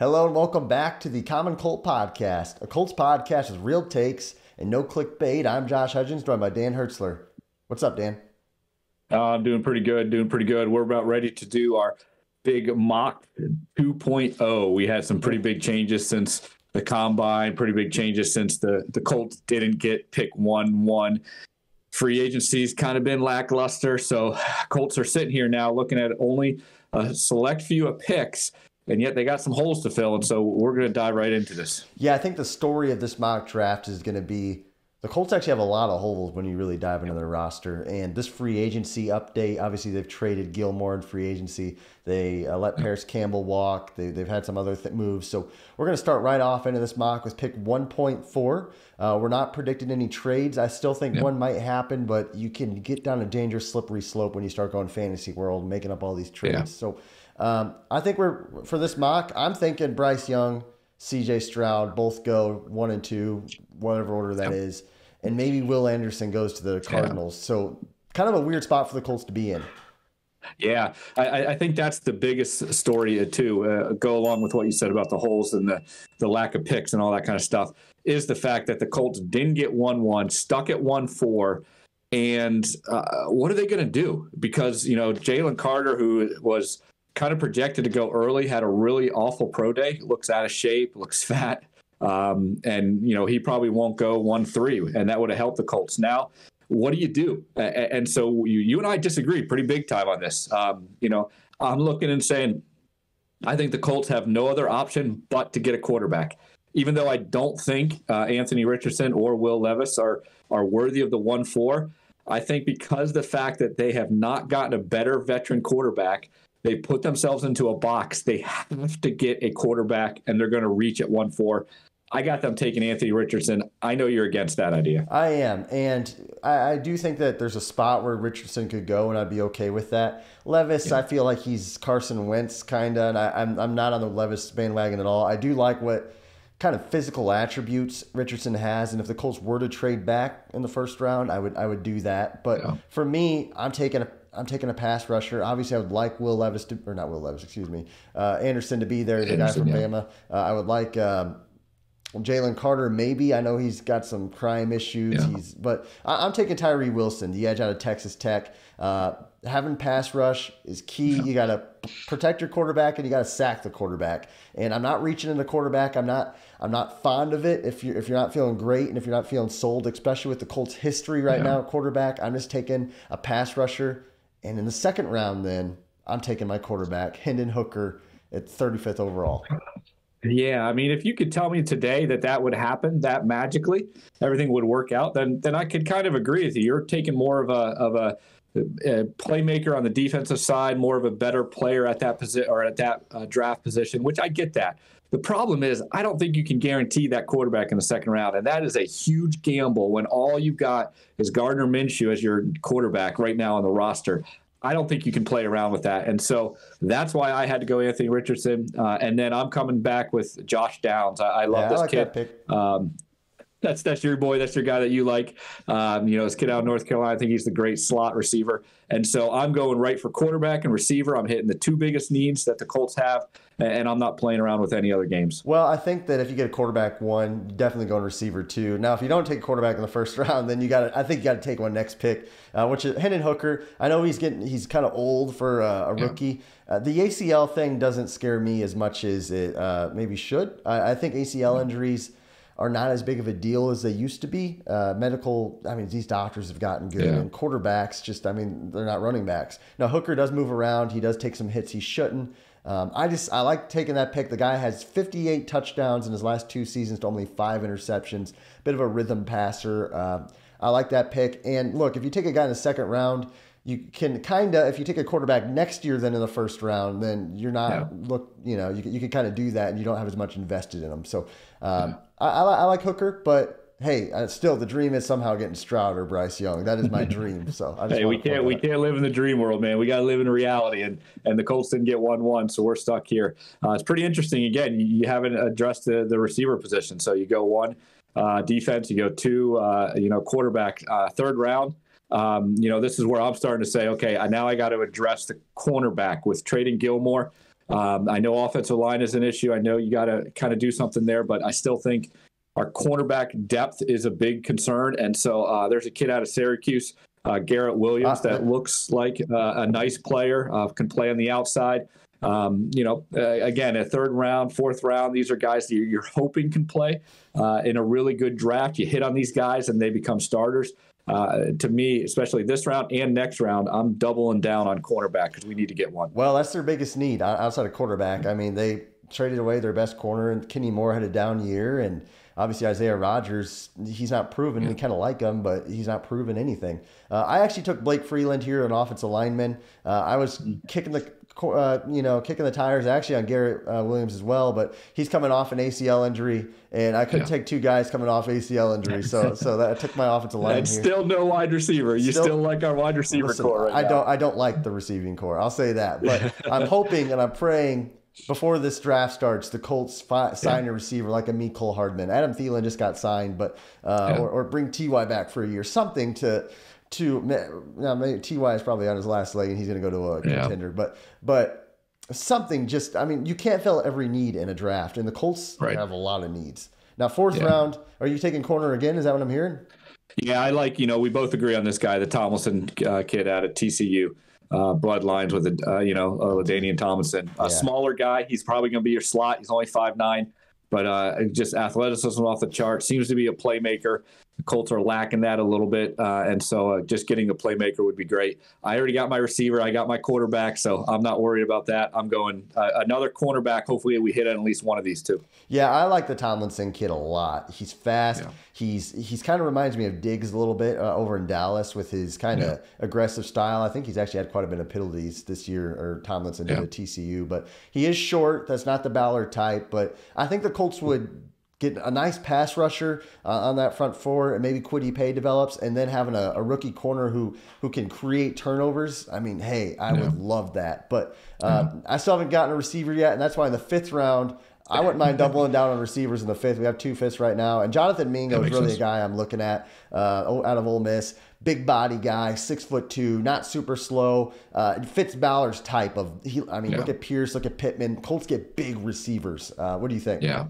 Hello and welcome back to the Common Colt Podcast, a Colts podcast with real takes and no clickbait. I'm Josh Hudgens, joined by Dan Hertzler. What's up, Dan? Uh, I'm doing pretty good, doing pretty good. We're about ready to do our big mock 2.0. We had some pretty big changes since the combine, pretty big changes since the, the Colts didn't get pick 1 1. Free agency's kind of been lackluster. So Colts are sitting here now looking at only a select few of picks and yet they got some holes to fill. And so we're going to dive right into this. Yeah, I think the story of this mock draft is going to be the Colts actually have a lot of holes when you really dive into their roster. And this free agency update, obviously, they've traded Gilmore in free agency. They uh, let Parris Campbell walk. They, have had some other th- moves. So we're going to start right off into this mock with pick 1.4. Uh, we're not predicting any trades. I still think yep. one might happen, but you can get down a dangerous, slippery slope when you start going fantasy world, making up all these trades. Yeah. So um, I think we're for this mock. I'm thinking Bryce Young, C.J. Stroud both go one and two, whatever order that yep. is, and maybe Will Anderson goes to the Cardinals. Yeah. So kind of a weird spot for the Colts to be in. Yeah, I, I, think that's the biggest story uh, too. Uh, go along with what you said about the holes and the the lack of picks and all that kind of stuff is the fact that the Colts didn't get one one, stuck at one four, and uh, what are they going to do? Because you know Jalen Carter, who was kind of projected to go early, had a really awful pro day. Looks out of shape, looks fat. Um, and, you know, he probably won't go 1 3, and that would have helped the Colts. Now, what do you do? And so you, you and I disagree pretty big time on this. Um, you know, I'm looking and saying, I think the Colts have no other option but to get a quarterback. Even though I don't think uh, Anthony Richardson or Will Levis are are worthy of the one four, I think because the fact that they have not gotten a better veteran quarterback, they put themselves into a box. They have to get a quarterback, and they're going to reach at one four. I got them taking Anthony Richardson. I know you're against that idea. I am, and I, I do think that there's a spot where Richardson could go, and I'd be okay with that. Levis, yeah. I feel like he's Carson Wentz kind of, and I, I'm I'm not on the Levis bandwagon at all. I do like what kind of physical attributes Richardson has, and if the Colts were to trade back in the first round, I would I would do that. But yeah. for me, I'm taking a I'm taking a pass rusher. Obviously, I would like Will Levis to, or not Will Levis, excuse me, uh, Anderson to be there, the Anderson, guy from yeah. Bama. Uh, I would like um, Jalen Carter. Maybe I know he's got some crime issues. Yeah. He's, but I, am taking Tyree Wilson, the edge out of Texas Tech. Uh, having pass rush is key. Yeah. You got to protect your quarterback and you got to sack the quarterback. And I'm not reaching in the quarterback. I'm not. I'm not fond of it. If you're if you're not feeling great and if you're not feeling sold, especially with the Colts' history right now, quarterback, I'm just taking a pass rusher and in the second round, then I'm taking my quarterback, Hendon Hooker, at 35th overall. Yeah, I mean, if you could tell me today that that would happen, that magically everything would work out, then then I could kind of agree with you. You're taking more of a of a, a playmaker on the defensive side, more of a better player at that position or at that uh, draft position, which I get that. The problem is, I don't think you can guarantee that quarterback in the second round. And that is a huge gamble when all you've got is Gardner Minshew as your quarterback right now on the roster. I don't think you can play around with that. And so that's why I had to go Anthony Richardson. Uh, and then I'm coming back with Josh Downs. I, I love yeah, this I like kid. Um, that's that's your boy. That's your guy that you like. Um, you know, this kid out of North Carolina. I think he's the great slot receiver. And so I'm going right for quarterback and receiver. I'm hitting the two biggest needs that the Colts have, and I'm not playing around with any other games. Well, I think that if you get a quarterback one, definitely going receiver two. Now, if you don't take quarterback in the first round, then you got to. I think you got to take one next pick, uh, which is Hendon Hooker. I know he's getting he's kind of old for uh, a rookie. Yeah. Uh, the ACL thing doesn't scare me as much as it uh, maybe should. I, I think ACL injuries are not as big of a deal as they used to be. Uh, medical, I mean, these doctors have gotten good, yeah. and quarterbacks just, I mean, they're not running backs. Now Hooker does move around. He does take some hits he shouldn't. Um, I just I like taking that pick. The guy has 58 touchdowns in his last two seasons to only five interceptions. Bit of a rhythm passer. Uh, I like that pick. And look, if you take a guy in the second round, you can kind of if you take a quarterback next year than in the first round, then you're not look you know you you can kind of do that and you don't have as much invested in them. So um. I, I, I, like Hooker, but hey, uh, still the dream is somehow getting Stroud or Bryce Young. That is my dream. So hey, we can't we can't live in the dream world, man. We got to live in reality, and and the Colts didn't get one one, so we're stuck here. Uh, it's pretty interesting. Again, you, haven't addressed the the receiver position, so you go one uh, defense, you go two, uh, you know, quarterback, uh, third round um, you know, this is where I'm starting to say, okay, now I got to address the cornerback with trading Gilmore. Um, I know offensive line is an issue. I know you got to kind of do something there, but I still think our cornerback depth is a big concern. And so uh, there's a kid out of Syracuse, uh, Garrett Williams, uh, that looks like uh, a nice player, uh, can play on the outside. Um, you know, uh, again, a third round, fourth round, these are guys that you're, hoping can play in a really good draft. You hit on these guys and they become starters. To me, especially this round and next round, I'm doubling down on cornerback because we need to get one. Well, that's their biggest need outside of quarterback. I mean, they traded away their best corner, and Kenny Moore had a down year, and obviously Isaiah Rodgers, he's not proven. We kind of like him, but he's not proven anything. Uh, I actually took Blake Freeland here, an offensive lineman. Uh, I was mm. kicking the uh, you know, kicking the tires actually on Garrett uh, Williams as well, but he's coming off an ACL injury, and I couldn't yeah. take two guys coming off ACL injury, so so that took my offensive line. And still no wide receiver. You still, still like our wide receiver listen, core? Right I now. don't. I don't like the receiving corps. I'll say that, but I'm hoping and I'm praying before this draft starts, the Colts fi- sign yeah. a receiver like a Mecole Hardman. Adam Thielen just got signed, but uh, yeah. or, or bring Ty back for a year, something to to now maybe Ty is probably on his last leg and he's going to go to a contender, yeah. but but something just I mean you can't fill every need in a draft, and the Colts right. have a lot of needs. Now fourth round, are you taking corner again? Is that what I'm hearing? Yeah, I like you know we both agree on this guy, the Tomlinson uh, kid out of TCU uh, bloodlines with, uh, you know, uh, LaDainian Tomlinson. A yeah. smaller guy. He's probably going to be your slot. He's only five nine, but uh, just athleticism off the chart. Seems to be a playmaker. The Colts are lacking that a little bit, uh, and so uh, just getting a playmaker would be great. I already got my receiver, I got my quarterback, so I'm not worried about that. I'm going uh, another cornerback. Hopefully, we hit on at least one of these two. Yeah, I like the Tomlinson kid a lot. He's fast. Yeah. He's he's kind of reminds me of Diggs a little bit uh, over in Dallas with his kind of yeah. aggressive style. I think he's actually had quite a bit of penalties this year, or Tomlinson did yeah. at TCU, but he is short. That's not the Ballard type, but I think the Colts would get a nice pass rusher uh, on that front four, and maybe Kwity Paye develops, and then having a, a, rookie corner who who can create turnovers. I mean, hey, I yeah. would love that. But uh, yeah. I still haven't gotten a receiver yet, and that's why in the fifth round. I wouldn't mind doubling down on receivers in the fifth. We have two fifths right now, and Jonathan Mingo is really sense. a guy I'm looking at uh, out of Ole Miss. Big body guy, six foot two, not super slow. Uh, fits Ballard's type of. He, I mean, yeah. look at Pierce, look at Pittman. Colts get big receivers. Uh, what do you think? Yeah,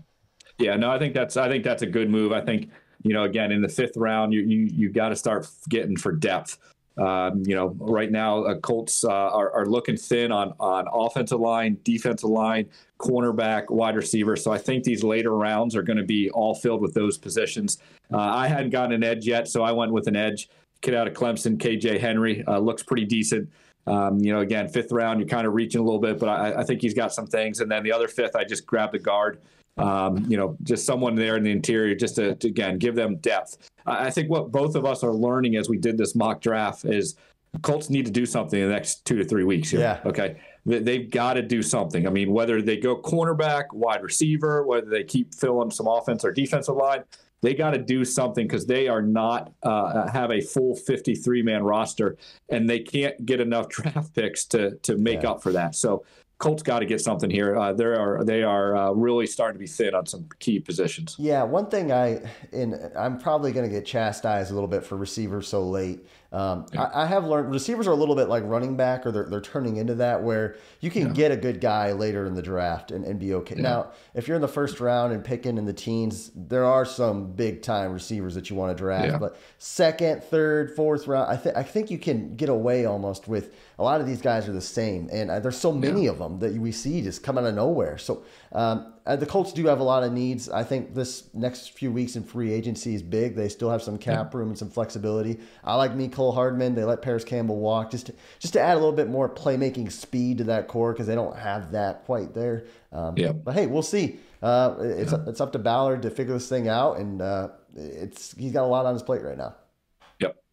yeah, no, I think that's I think that's a good move. I think you know again in the fifth round you you you got to start getting for depth. Um, you know, right now uh, Colts uh, are, are looking thin on on offensive line, defensive line, cornerback, wide receiver. So I think these later rounds are going to be all filled with those positions. Uh, I hadn't gotten an edge yet, so I went with an edge. Kid out of Clemson, KJ Henry, uh, looks pretty decent. Um, you know, again, fifth round, you're kind of reaching a little bit, but I, I, think he's got some things. And then the other fifth, I just grabbed the guard um, you know, just someone there in the interior, just to, to, again give them depth. I think what both of us are learning as we did this mock draft is Colts need to do something in the next two to three weeks. Here. Yeah. Okay. They've got to do something. I mean, whether they go cornerback, wide receiver, whether they keep filling some offense or defensive line, they got to do something because they are not uh, have a full 53 man roster and they can't get enough draft picks to to make yeah. up for that. So Colts got to get something here. Uh, they are they are uh, really starting to be thin on some key positions. Yeah, one thing I and I'm probably going to get chastised a little bit for receivers so late. Um, yeah. I, I, have learned receivers are a little bit like running back, or they're, they're turning into that, where you can yeah. get a good guy later in the draft and, and be okay. Yeah. Now, if you're in the first round and picking in the teens, there are some big time receivers that you want to draft. But second, third, fourth round, I think I think you can get away almost with a lot of these guys are the same, and uh, there's so many of them that we see just come out of nowhere. So um, the Colts do have a lot of needs. I think this next few weeks in free agency is big. They still have some cap room and some flexibility. I like Mecole Hardman. They let Parris Campbell walk just to, just to add a little bit more playmaking speed to that core because they don't have that quite there. Um, yeah. But hey, we'll see. Uh, it's yeah. it's up to Ballard to figure this thing out, and uh, it's he's got a lot on his plate right now.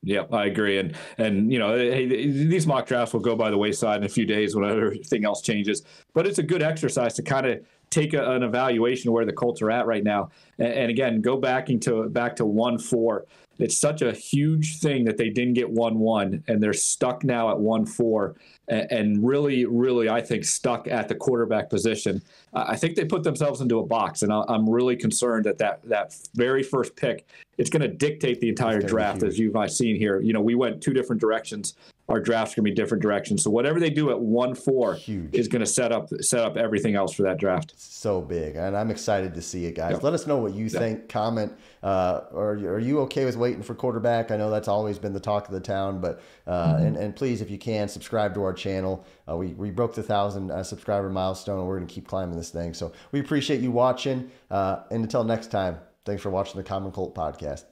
Yeah, I agree, and and you know, hey, these mock drafts will go by the wayside in a few days when everything else changes. But it's a good exercise to kind of take a, an evaluation of where the Colts are at right now. And, and again, go back into back to one four. It's such a huge thing that they didn't get one one, and they're stuck now at one four, and, and really, really, I think stuck at the quarterback position. I think they put themselves into a box, and I, am really concerned that that that very first pick it's going to dictate the entire draft, as you've seen here. You know, we went two different directions our draft's going to be different directions. So whatever they do at one four Huge. is going to set up set up everything else for that draft. So big, and I'm excited to see it, guys. Let us know what you think. Comment. Uh, or are you okay with waiting for quarterback? I know that's always been the talk of the town, but uh, Mm-hmm. and and please, if you can, subscribe to our channel. Uh, we we broke the thousand uh, subscriber milestone, we're gonna keep climbing this thing. So we appreciate you watching. Uh, and until next time, thanks for watching the Common Colt podcast.